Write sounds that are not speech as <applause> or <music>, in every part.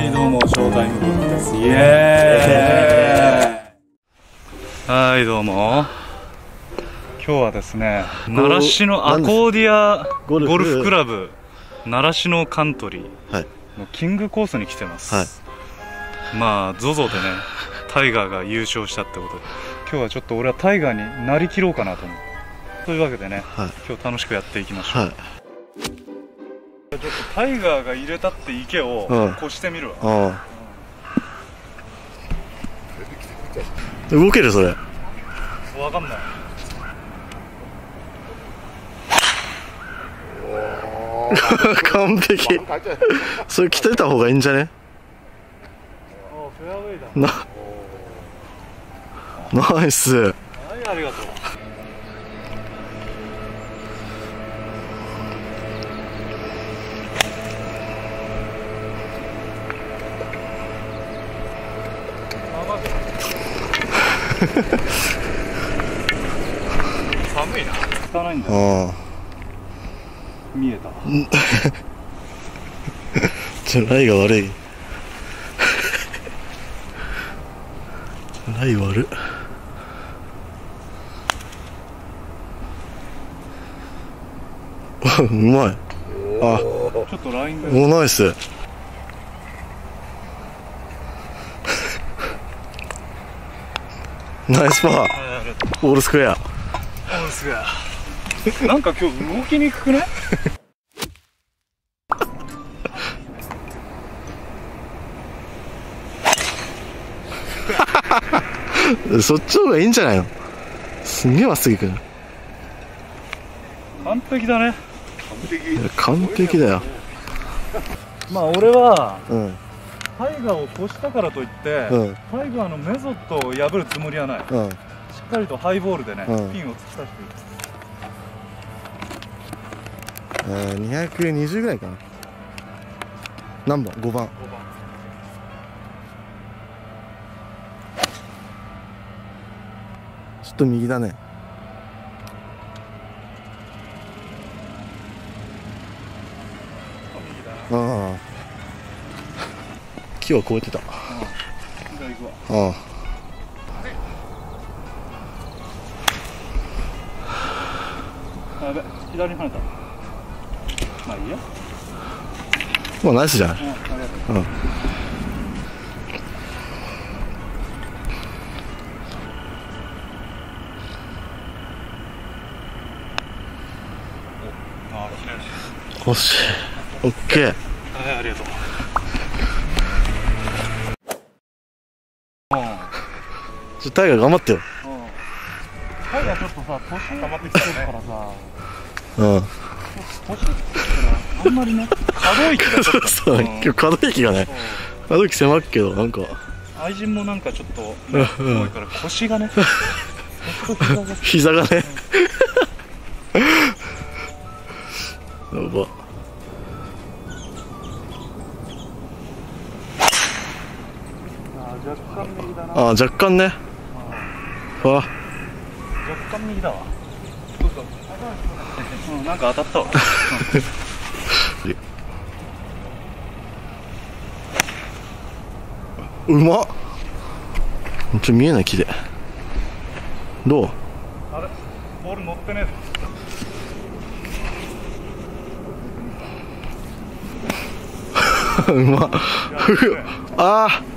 はいどうもショータイムゴルフです。イエーイ。はいどうも。今日はですね奈良市のアコーディアゴルフ。クラブ奈良市のカントリーはい。のキングコースに来てます、はい。まあ ZOZO でねタイガーが優勝したってことで。今日はちょっと俺はタイガーになりきろうかなと思う。というわけでねはい。今日楽しくやっていきましょう、はいちょっとタイガーが入れたって池をうん。越してみるわ、ああ動けるそれ。わかんない。完璧。それ鍛えた方がいいんじゃね？な <laughs> ナイス。はいありがとう寒いな。汚いんだ。ああ。見えた。<laughs> ちょライが悪い？<laughs> ライ悪 <laughs> うまい。あ。ちょっとラインが。おナイスナイスパー。はいありがとうオールスクエア。なんか今日動きにくくね <laughs> そっちの方がいいんじゃないの？すんげえまっすぐ行くの完璧だね。いや完璧だよ。まあ俺はうんタイガーを越したからといって、うん。タイガーのメソッドを破るつもりはない。しうん。っかりとハイボールでね、うん。ピンを突き刺していくえー220ぐらいかな。何番 ?5 番。5番。ちょっと右だね木は越えてた。ああ。左に跳ねた。まあいいやまあナイスじゃないうんううんし。オッケー。はいありがとうちょタイガー頑張ってよ。タイガーちょっとさ年溜まってきてるからさ。うん。年ってあんまりね。可動域がちょっとそう。うん。今日可動域がね可動域狭っけどなんか。愛人もなんかちょっと、うんねいから腰がね <laughs> 膝がね。やば。あ若干ねあ若干右だわ。うんなんか当たったわ。<laughs> うまっ。ちょっと見えない木で。どう？あれ？ボール乗ってねえぞ。<laughs> うまっ。ふ <laughs>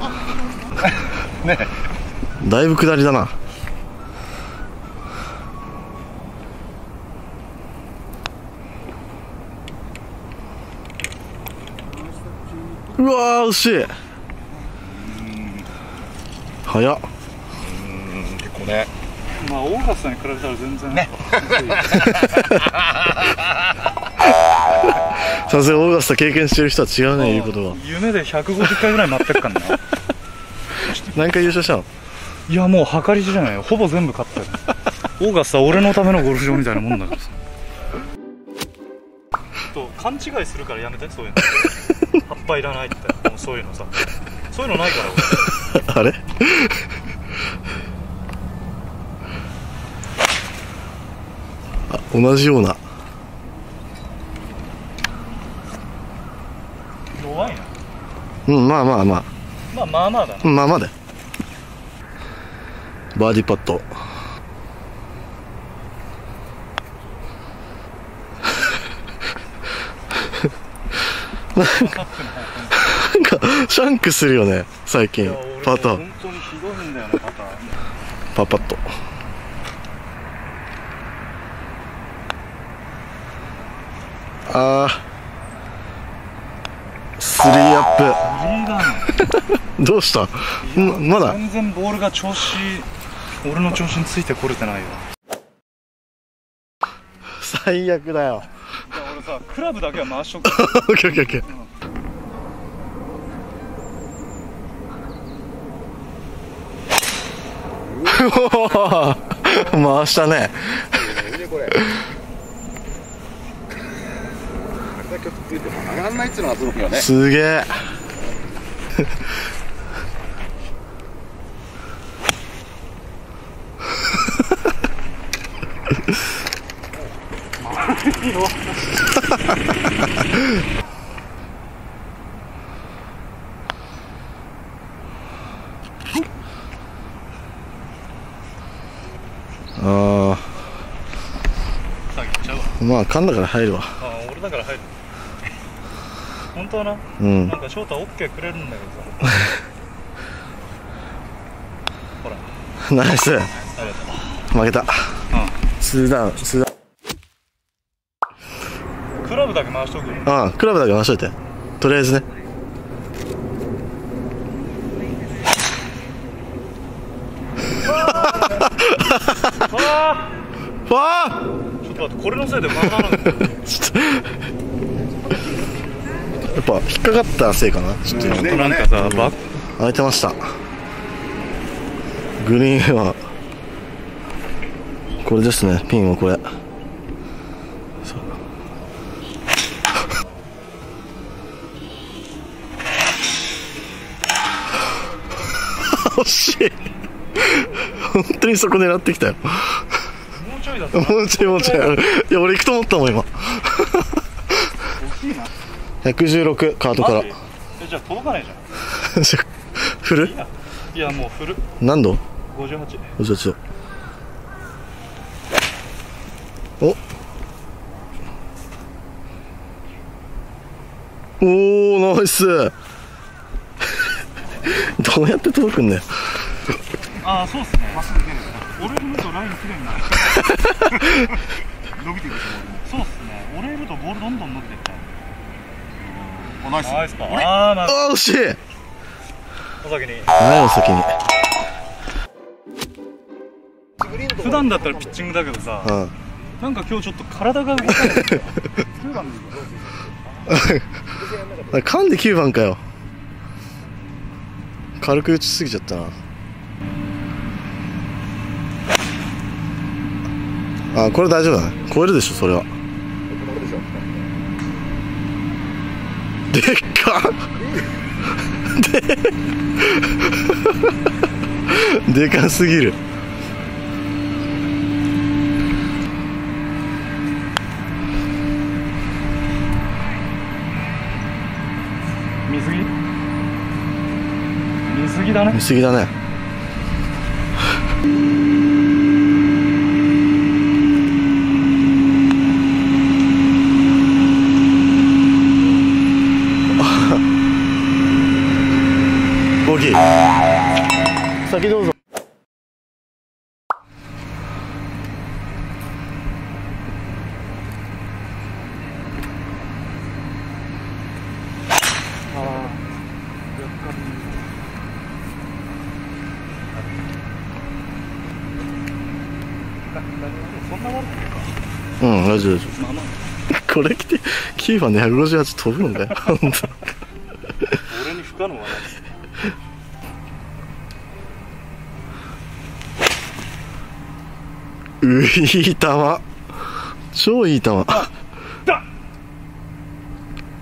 あ <laughs> あねだいぶ下りだな。うわー惜しい。早っ。結構ね。まあオーガスタに比べたら全然。ね <laughs> さすがオーガスタ経験してる人は違うね言うことは夢で150回ぐらい待ってっからな。<laughs> 何回優勝したの？いやもう計り知れないよ。ほぼ全部勝ったよ。オーガスタは俺のためのゴルフ場みたいなもんだからさ。と勘違いするからやめてそういうの。<laughs> 葉っぱいらないってもうそういうのさ。そういうのないから俺。<laughs> あれ？あ同じようなうんまあまあまあ。まあまあまあだまあまあだよ。バーディーパット。なんかシャンクするよね最近パターン。本当にひどいんだよなパターン。パパッと。あースリーアッフリーだねプ <laughs> どうした？んまだ？全然ボールが調子俺の調子についてこれてないよ。最悪だよ。俺さクラブだけは回しとく。オッケーオッケーオッケー回したねこれ。あれだけついても上がらないっていうのがすごいよね。すげえあさあまあ噛んだから入るわ。あ俺だから入る。本当はな。うん。なんか翔太 OK くれるんだけどさ。<laughs> ほら。ナイス。ありがと負けた。うツーダウンツーダウうんクラブだけ回しとく？よンああクラブだけ回しといて。とりあえずね。<laughs> <laughs> ちょっと待ってこれのせいで回らなくてやっぱ引っかかったせいかな。ちょっと今なんかさバッ空いてました。グリーンはこれですね。ピンはこれ。惜 <laughs> しい。本当にそこ狙ってきたよ。もうちょいもうちょいもうちょい。いや俺行くと思ったもん今116カートから。じゃあ届かないじゃん。<laughs> 振る？いやもう振る。何度？58ちょちょお。おーナイス。<laughs> どうやって届くんだよ。ああそうっすね。まっすぐ出る俺いるとライン綺麗になる。伸びていくそうっすね。俺いるとボールどんどん伸びてっちゃう。ょナイス。ナイスああまあ惜しい。お先に。はいお先に？普段だったらピッチングだけどさうん。なんか今日ちょっと体が動 <laughs> かない噛んで9番かよ。軽く打ちすぎちゃったな。あこれ大丈夫だね超えるでしょそれはでっか。ででかすぎる。水着水着だね。見すぎだねボギー先どうぞ。うん大丈夫大丈まあまあ夫これ着て9番で158飛ぶんだよ。本当。俺に不可能はない。いい球。超いい球。だ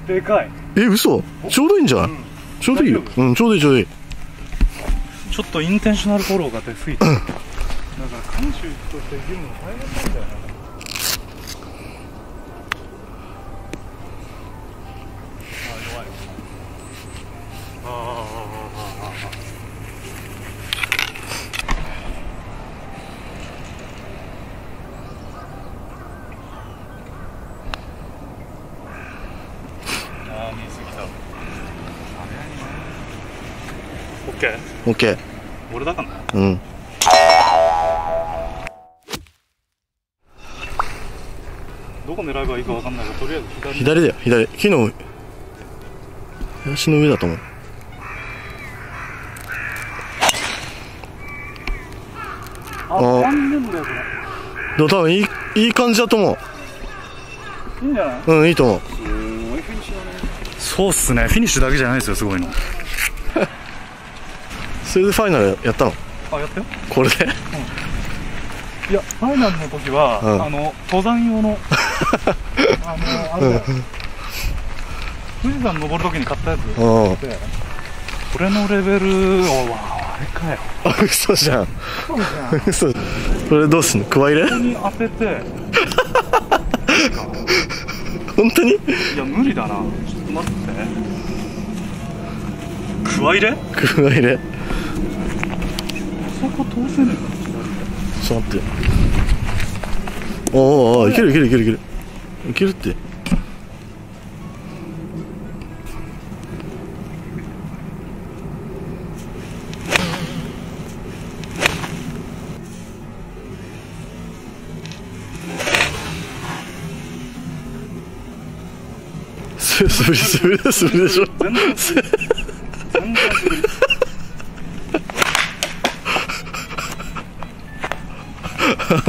でかい。え嘘？ちょうどいいんじゃない、ちょうどいいよ。大うんちょうどいいちょうどいい。ちょっとインテンショナルフォローが出すぎて。だから監修として生きるの大変なんだよない？たオッケー。オッケー。俺だからうん。どこ狙えばいいか分かんないけどとりあえず左。左だよ。左。木の足の上だと思う。ああ。でも多分いいいい感じだと思う。いいんじゃない？うんいいと思う。そうっすね。フィニッシュだけじゃないですよすごいの。それでファイナルやったの？あやったよ。これで？いやファイナルの時は、うん。あの登山用の <laughs> あのあれだよ。富士山登る時に買ったやつ。うん。でこれのレベルおわあれかよ。あ嘘じゃん。そうじゃん。こ嘘。これどうすんの？くわ入れこに当てて。<laughs> 本当に？いや無理だな待って？くわ入れ？くわ入れ？そこ通せねちょっと待っておおおおいけるいけるいけるいけるいけるってすすぶりすぶりすぶりでしょ。全然する全然。す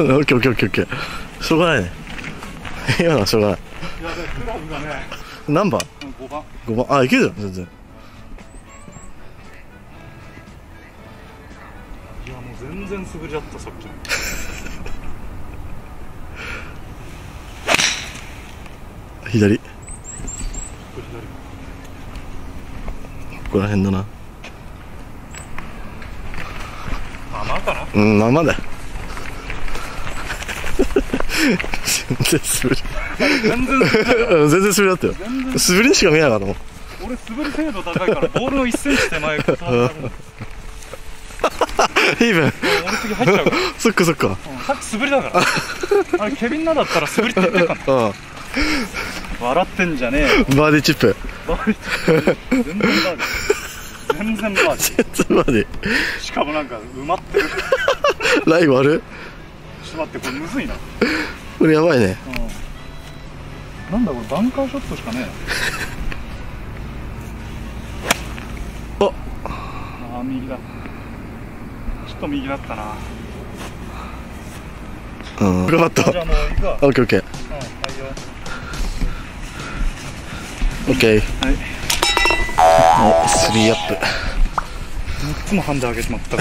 るオッケーオッケーオッケーオッケーしょうがないね今のはしょうがないいやべえクラブがね何番5番 ?5 番あいけるよ全然。いやもう全然。素振りだったさっき左これ左ここら辺だな。まあまあかな。うんまあまあだ。よ全然素振り全然素振りだったよ。素振りにしか見えなかったもん。俺素振り精度高いからボールの1センチ手前から <laughs> 俺イーブン次入っちゃうから、<laughs> そっかそっか。うんさっき素振りだから。あれケビンナだったら素振りって言ってるかなうん。笑ってんじゃねえよ。バーディーチップバーディー全然バーディー全然バーディ全然バーディーしかもなんか埋まってる。ーライブある？ちょっと待ってこれむずいな、これやばいね。うん、なんだこれバンカーショットしかねえ。あああ右だ。ちょっと右だったな。うん。よかった。オッケーオッケーうんはいよオッケーはいはいスリーアップ3つもハンデ上げちまった